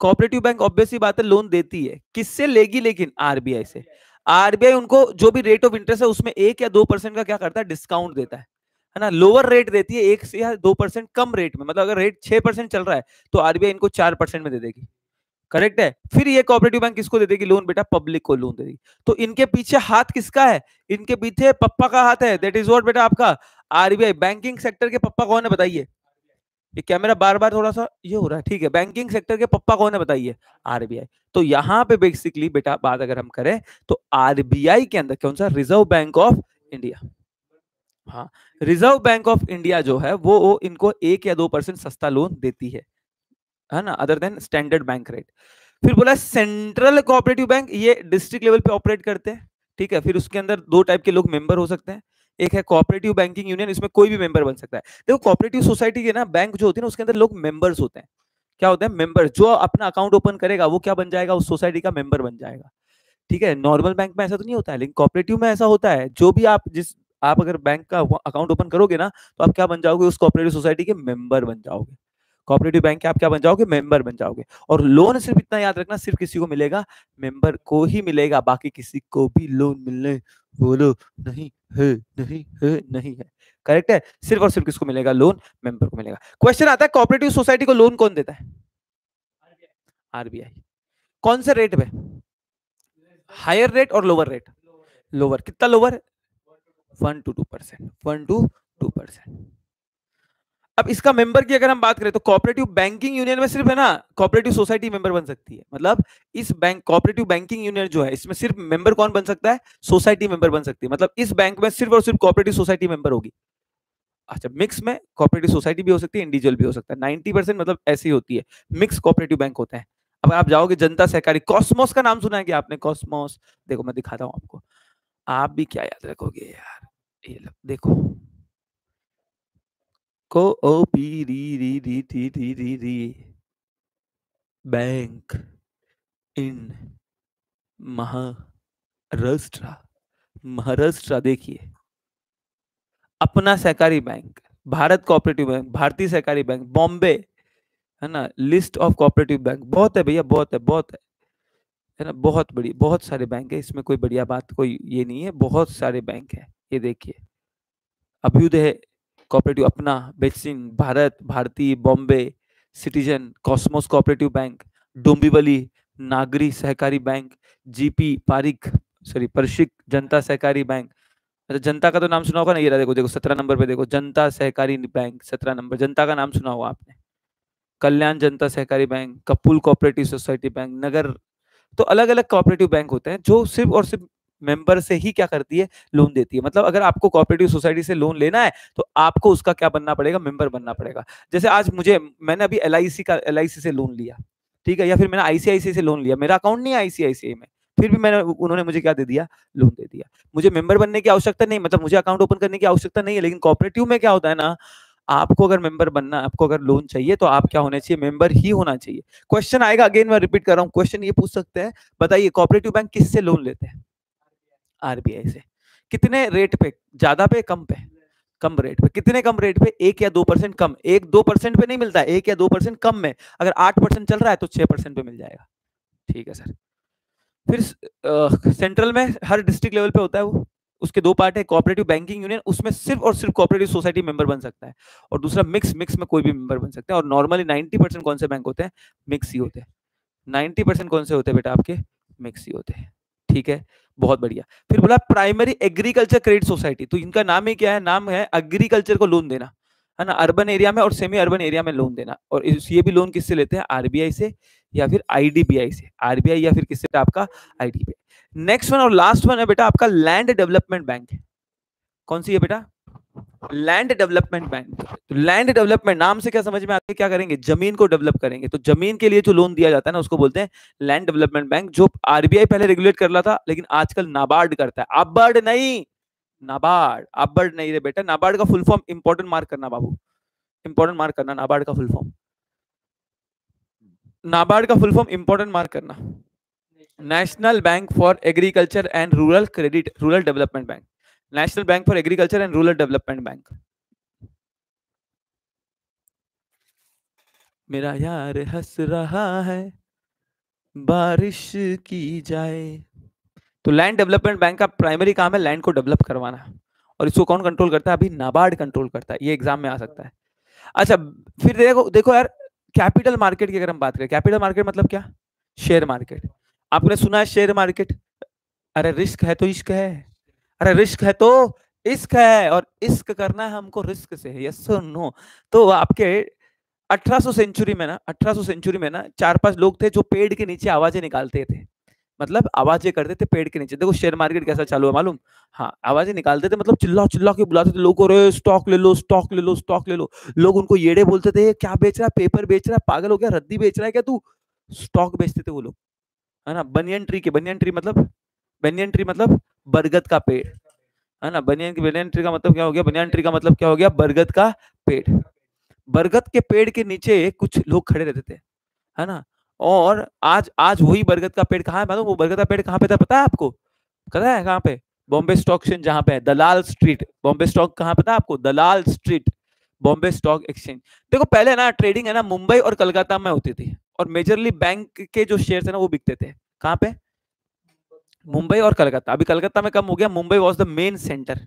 कोऑपरेटिव बैंक ऑब्वियसली बात है लोन देती है। किससे? लेगी लेकिन आरबीआई से। आरबीआई उनको जो भी रेट ऑफ़ इंटरेस्ट है, उसमें एक या दो परसेंट का क्या करता है? डिस्काउंट देता है। है ना? लोअर रेट देती है, एक से या दो परसेंट कम रेट में। मतलब अगर रेट छह परसेंट चल रहा है तो आरबीआई इनको चार परसेंट में दे देगी। करेक्ट है? फिर ये कोऑपरेटिव बैंक किसको दे देगी? लोन बेटा पब्लिक को लोन दे देगी। तो इनके पीछे हाथ किसका है? इनके पीछे पप्पा का हाथ है। दैट इज़ वॉट बेटा आपका आरबीआई बैंकिंग सेक्टर के पप्पा कौन है? बताइए। ये कैमरा बार बार थोड़ा सा ये हो रहा है ठीक है। बैंकिंग सेक्टर के पप्पा कौन है बताइए? आरबीआई। तो यहाँ पे बेसिकली बेटा बात अगर हम करें तो आरबीआई के अंदर कौन सा? रिज़र्व बैंक ऑफ़ इंडिया हाँ रिज़र्व बैंक ऑफ़ इंडिया जो है वो, इनको एक या दो परसेंट सस्ता लोन देती है। है ना? Other than standard bank rate फिर बोला सेंट्रल कोऑपरेटिव बैंक ये डिस्ट्रिक्ट लेवल पे ऑपरेट करते हैं ठीक है। फिर उसके अंदर दो टाइप के लोग मेंबर हो सकते हैं। एक है कॉपरेटिव बैंकिंग यूनियन इसमें कोई भी मेंबर बन सकता है। देखो कॉपरेटिव सोसाइटी के ना बैंक जो होती है ना, उसके अंदर लोग मेंबर्स होते हैं। क्या होते हैं? मेंबर जो अपना अकाउंट ओपन करेगा, वो क्या बन जाएगा? उस सोसाइटी का मेंबर बन जाएगा। ठीक है? नॉर्मल बैंक में ऐसा तो नहीं होता है, लेकिन कॉपरेटिव में ऐसा होता है। जो भी आप, जिस, आप अगर बैंक का अकाउंट ओपन करोगे ना तो आप क्या बन जाओगे? उस कॉपरेटिव सोसाइटी के मेंबर बन जाओगे। कोऑपरेटिव बैंक के आप क्या बन जाओगे? मेंबर बन जाओगे। और लोन सिर्फ़ इतना याद रखना, सिर्फ़ किसी को मिलेगा मेंबर को ही मिलेगा, बाकी किसी को भी लोन मिलने बोलो नहीं है नहीं है नहीं है। करेक्ट है? सिर्फ़ और सिर्फ़ किसको मिलेगा? लोन मेंबर को मिलेगा। क्वेश्चन आता है कोऑपरेटिव सोसाइटी को लोन कौन देता है? आरबीआई कौन से रेट पे? हायर रेट और लोअर रेट लोअर कितना lower one two two percent one two two percent अब इसका मेंबर की अगर हम बात करें तो कोऑपरेटिव बैंकिंग यूनियन में सिर्फ़ है ना कोऑपरेटिव सोसाइटी मेंबर बन सकती है। मतलब इस बैंक कोऑपरेटिव बैंकिंग यूनियन जो है, इसमें सिर्फ़ मेंबर कौन बन सकता है? सोसाइटी मेंबर बन सकती है। मतलब इस बैंक में सिर्फ़ और सिर्फ़ कोऑपरेटिव सोसाइटी मेंबर होगी। अच्छा मिक्स में कोऑपरेटिव सोसाइटी भी हो सकती है इंडिविजुअल भी हो सकता है। नाइनटी परसेंट मतलब ऐसी होती है। मिक्स कोऑपरेटिव बैंक होते हैं। अब आप जाओगे, जनता सहकारी कॉस्मोस का नाम सुना है कि आपने? कॉस्मोस देखो मैं दिखाता हूँ आपको। आप भी क्या याद रखोगे यार? ये देखो। को ओ पी री री री टी री री री। बैंक, इन, महाराष्ट्र महाराष्ट्र देखिए। अपना सहकारी बैंक, भारत कोऑपरेटिव बैंक, भारतीय सहकारी बैंक, बॉम्बे, है ना? लिस्ट ऑफ़ कोऑपरेटिव बैंक, बहुत है भैया, बहुत है बहुत है। है ना? बहुत बड़ी, बहुत सारे बैंक है, इसमें कोई बढ़िया बात, कोई ये नहीं है, बहुत सारे बैंक है, ये देखिए। अभ्युदय कोऑपरेटिव अपना Bassein Bharat Bharatiya Bombay citizen cosmos cooperative bank Dombivli, Nagari Sahakari bank GP Parik sorry Parshik Janata Sahakari bank. अच्छा जनता का तो नाम सुना होगा ना? ये देखो देखो, सत्रह नंबर पे देखो, जनता सहकारी बैंक, सत्रह नंबर, जनता का नाम सुना होगा आपने। Kalyan Janata Sahakari bank Kapol cooperative society bank नगर तो अलग अलग कोऑपरेटिव बैंक होते हैं, जो सिर्फ़ और सिर्फ़ मेंबर से ही क्या करती है? लोन देती है। मतलब अगर आपको कोऑपरेटिव सोसाइटी से लोन लेना है तो आपको उसका क्या बनना पड़ेगा? मेंबर बनना पड़ेगा। जैसे आज मुझे, मैंने अभी एल का, एल से लोन लिया, ठीक है? या फिर मैंने आईसीआईसी से लोन लिया। मेरा अकाउंट नहीं है आईसीआईसीआई में। फिर भी मैंने उन्होंने मुझे क्या दे दिया? लोन दे दिया। मुझे मेंबर बनने की आवश्यकता नहीं मतलब मुझे अकाउंट ओपन करने की आवश्यकता नहीं है, लेकिन कॉपरेटिव में क्या होता है ना, आपको अगर मेंबर बनना, आपको अगर लोन चाहिए तो आप क्या होने चाहिए? मेंबर ही होना चाहिए। क्वेश्चन आएगा अगेन, मैं रिपीट कर रहा हूँ। क्वेश्चन ये पूछ सकते हैं, बताइए कॉपरेटिव बैंक किससे लोन लेते हैं? आरबीआई से। कितने रेट पे? ज़्यादा पे, कम पे? कम रेट पे। कितने कम रेट पे? एक या दो परसेंट कम। एक दो परसेंट पे नहीं मिलता, एक या दो परसेंट कम में। अगर आठ परसेंट चल रहा है तो छह परसेंट पे मिल जाएगा। ठीक है सर फिर सेंट्रल में हर डिस्ट्रिक्ट लेवल पे होता है वो। उसके दो पार्ट है कोऑपरेटिव बैंकिंग यूनियन उसमें सिर्फ़ और सिर्फ़ कोऑपरेटिव सोसाइटी मेंबर बन सकता है। और दूसरा मिक्स मिक्स में कोई भी मेंबर बन सकता है। और नॉर्मली 90 परसेंट कौन से बैंक होते हैं? मिक्स ही होते हैं। 90 परसेंट कौन से होते हैं बेटा आपके? मिक्स ही होते हैं। ठीक है? बहुत बढ़िया। फिर बोला प्राइमरी एग्रीकल्चर क्रेडिट सोसाइटी तो इनका नाम ही क्या है? नाम है एग्रीकल्चर को लोन देना, है ना? अर्बन एरिया में और सेमी अर्बन एरिया में लोन देना। और ये भी लोन किससे लेते हैं? आरबीआई से या फिर आईडीबीआई से। आरबीआई या फिर किससे? आपका आईडीबीआई नेक्स्ट वन और लास्ट वन है बेटा, आपका लैंड डेवलपमेंट बैंक कौन सी है बेटा? लैंड डेवलपमेंट बैंक तो लैंड डेवलपमेंट नाम से क्या समझ में आते क्या करेंगे? ज़मीन को डेवलप करेंगे। तो ज़मीन के लिए जो लोन दिया जाता है ना, उसको बोलते हैं लैंड डेवलपमेंट बैंक जो आरबीआई पहले रेगुलेट कर रहा था, लेकिन आजकल नाबार्ड करता है। अबार्ड नहीं! नाबार्ड! आबर्ड नहीं रे बेटा। नाबार्ड का फुल फॉर्म इंपॉर्टेंट मार्क करना बाबू। इंपॉर्टेंट मार्क करना, नाबार्ड का फुल फॉर्म नाबार्ड का फुल फॉर्म इंपॉर्टेंट मार्क करना। National bank for agriculture and rural credit rural development bank national bank for agriculture and rural development bank मेरा यार हंस रहा है बारिश की जाए। तो लैंड डेवलपमेंट बैंक का प्राइमरी काम है लैंड को डेवलप करवाना। और इसको कौन कंट्रोल करता है? अभी नाबार्ड कंट्रोल करता है। ये एग्ज़ाम में आ सकता है। अच्छा फिर देखो देखो यार कैपिटल मार्केट की अगर हम बात करें कैपिटल मार्केट मतलब क्या? शेयर मार्केट आपने सुना है शेयर मार्केट अरे रिस्क है तो इश्क है। अरे रिस्क है तो इश्क है और इश्क करना है हमको रिस्क से। यस नो तो आपके 1800 सेंचुरी में ना 1800 सेंचुरी में ना चार पाँच लोग थे जो पेड़ के नीचे आवाज़ें निकालते थे। मतलब आवाज़ें करते थे पेड़ के नीचे। देखो शेयर मार्केट कैसा चालू है मालूम? हाँ आवाज़ें निकालते थे मतलब चिल्ला चिल्ला के बुलाते थे लोगों स्टॉक ले लो स्टॉक ले लो स्टॉक ले लो। लोग उनको येड़े बोलते थे, क्या बेच रहा है? पेपर बेच रहा है? पागल हो गया? रद्दी बेच रहा है क्या तू? स्टॉक बेचते थे वो लोग। है ना? बनियन ट्री के, बनियन ट्री मतलब? बनियन ट्री मतलब? बरगद का पेड़। है ना? बनियन की बनियन ट्री का मतलब क्या हो गया? बनियन ट्री का मतलब क्या हो गया? बरगद का पेड़। बरगद के पेड़ के नीचे कुछ लोग खड़े रहते थे। है ना? और आज आज वही बरगद का पेड़ कहाँ है मालूम? वो बरगद का पेड़ कहाँ पे था पता है आपको? पता है कहाँ पे? बॉम्बे स्टॉक एक्सचेंज जहाँ पे है। दलाल स्ट्रीट। बॉम्बे स्टॉक कहाँ पे था आपको? Dalal street. Bombay stock exchange. देखो, पहले ना ट्रेडिंग है ना, मुंबई और कलकत्ता में होती थी। और मेजरली बैंक के जो शेयर है ना, वो बिकते थे। कहाँ पे? मुंबई और कलकत्ता। अभी कलकत्ता में कम हो गया, Mumbai was the main centre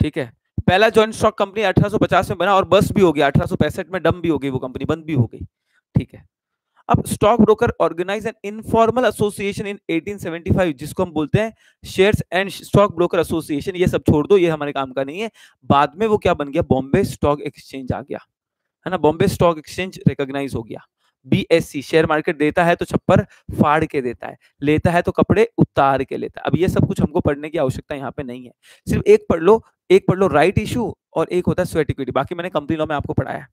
ठीक है? पहला जॉइंट स्टॉक कंपनी 1850 में बना और बस भी हो गया, अठारह में डम भी हो गई, वो कंपनी बंद भी हो गई, ठीक है? अब stock broker organize an informal association in 1875 जिसको हम बोलते हैं shares and stock broker association ये सब छोड़ दो, ये हमारे काम का नहीं है। बाद में वो क्या बन गया? बॉम्बे स्टॉक एक्सचेंज आ गया, है ना? बॉम्बे स्टॉक एक्सचेंज रिकॉग्नाइज हो गया। बीएससी शेयर मार्केट देता है तो छप्पर फाड़ के देता है, लेता है तो कपड़े उतार के लेता है। अब ये सब कुछ हमको पढ़ने की आवश्यकता यहाँ पे नहीं है। सिर्फ़ एक पढ़ लो, एक पढ़ लो राइट इशू और एक होता है स्वेट इक्विटी बाकी मैंने कंपनी लॉ में आपको पढ़ाया।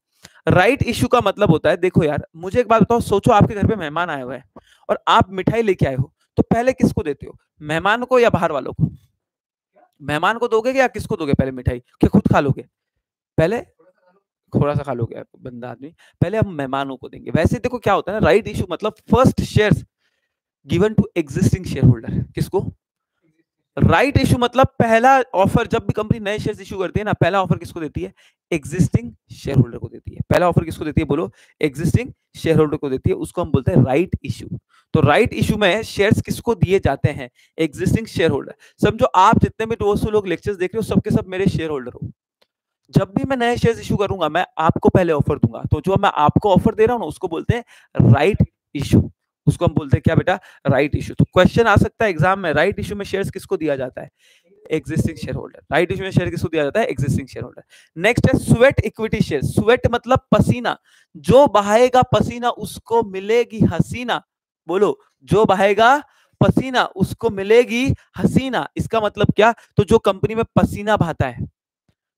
राइट इशू का मतलब होता है, देखो यार, मुझे एक बात बताओ, सोचो आपके घर पे मेहमान आए हुए हैं और आप मिठाई लेके आए हो तो पहले किसको देते हो? मेहमान को या बाहर वालों को? मेहमान को दोगे या किसको दोगे पहले मिठाई? क्या खुद खा लोगे? पहले थोड़ा सा खा लोगे, बंदा आदमी। पहले हम मेहमानों को देंगे। वैसे देखो क्या होता है ना राइट इशू मतलब first share given to existing share holder किसको? राइट right इशू मतलब पहला ऑफ़र जब भी कंपनी नए शेयर इशू करती है ना, पहला ऑफ़र किसको देती है? एग्जिस्टिंग शेयर होल्डर को देती है। पहला ऑफ़र किसको देती है बोलो? एग्जिस्टिंग शेयर होल्डर को देती है। उसको हम बोलते हैं राइट इशू तो राइट इशू में शेयर्स किसको दिए जाते हैं? एग्जिस्टिंग शेयर होल्डर समझो आप जितने भी दोस्तों लोग लेक्चर्स देख रहे हो, सबके सब मेरे शेयर होल्डर हो। जब भी मैं नए शेयर इशू करूँगा, मैं आपको पहले ऑफ़र दूँगा। तो जो मैं आपको ऑफ़र दे रहा हूँ ना, उसको बोलते हैं राइट इशू उसको हम बोलते हैं क्या बेटा? राइट इशू तो क्वेश्चन आ सकता है एग्ज़ाम में राइट इशू में शेयर्स किसको दिया जाता है? Existing share holder right issue में शेयर किसको दिया जाता है? एग्जिस्टिंग शेयर होल्डर नेक्स्ट है स्वेट इक्विटी शेयर स्वेट मतलब पसीना। जो बहाएगा पसीना, उसको मिलेगी हसीना। बोलो, जो बहाएगा पसीना, उसको मिलेगी हसीना। इसका मतलब क्या? तो जो कंपनी में पसीना बहाता है।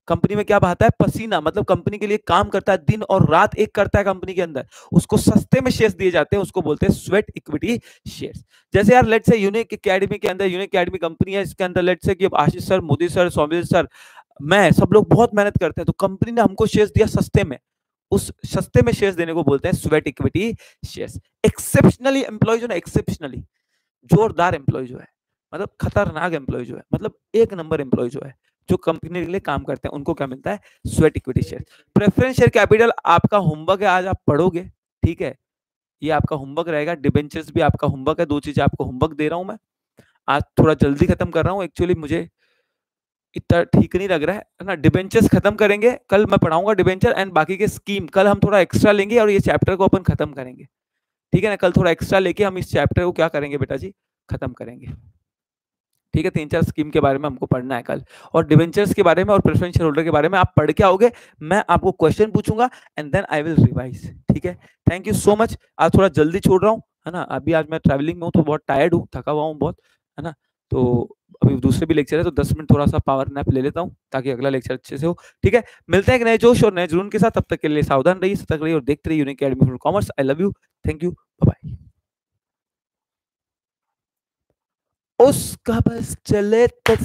कंपनी में क्या बहाता है? पसीना मतलब कंपनी के लिए काम करता है, दिन और रात एक करता है कंपनी के अंदर। उसको सस्ते में शेयर्स दिए जाते हैं, उसको बोलते हैं स्वेट इक्विटी शेयर्स। जैसे यार लेट से यूनिक एकेडमी के अंदर यूनिक एकेडमी कंपनी है, इसके अंदर लेट से कि Ashish sir, Modi sir Swami sir, मैं, सब लोग बहुत मेहनत करते हैं तो कंपनी ने हमको शेयर्स दिया सस्ते में। उस सस्ते में शेयर्स देने को बोलते हैं sweat equity shares. Exceptionally employ जो ना एक्सेप्शनली जोरदार एम्प्लॉय जो है मतलब खतरनाक एम्प्लॉय जो है मतलब एक नंबर एम्प्लॉय जो है। जो कंपनी के लिए काम करते हैं, उनको क्या मिलता है? Sweat equity share preference share capital आपका होमवर्क है, आज आप पढ़ोगे, ठीक है? ये आपका होमवर्क रहेगा डिबेंचर्स भी आपका होमवर्क है, दो चीज़ें आपको होमवर्क दे रहा हूँ मैं। आज थोड़ा जल्दी खत्म कर रहा हूँ एक्चुअली मुझे इतना ठीक नहीं लग रहा है ना? डिबेंचर्स खत्म करेंगे, कल मैं पढ़ाऊँगा डिबेंचर एंड बाकी के स्कीम कल हम थोड़ा एक्स्ट्रा लेंगे और ये चैप्टर को अपन खत्म करेंगे। ठीक है ना? कल थोड़ा एक्स्ट्रा लेके हम इस चैप्टर को क्या करेंगे बेटा जी? खत्म करेंगे। ठीक है, तीन चार स्कीम के बारे में हमको पढ़ना है कल। और डिवेंचर्स के बारे में और प्रेफरेंस शेयर होल्डर के बारे में आप पढ़ के आओगे, मैं आपको क्वेश्चन पूछूँगा and then I will revise ठीक है? थैंक यू सो मच आज थोड़ा जल्दी छोड़ रहा हूँ, है ना? अभी आज मैं ट्रैवलिंग में हूँ तो बहुत टायर्ड हूँ, थका हुआ हूँ बहुत, है ना? तो अभी दूसरे भी लेक्चर है तो दस मिनट थोड़ा सा पावर नैप ले लेता हूँ, ताकि अगला लेक्चर अच्छे से हो, ठीक है? मिलते हैं एक नए जोश और नए जुनून के साथ, तब तक के लिए सावधान रहिए, सतर्क रहिए और देखते रहिए Unacademy commerce I love you thank you bye उसका बस चले तो